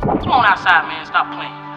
Come on outside, man. Stop playing.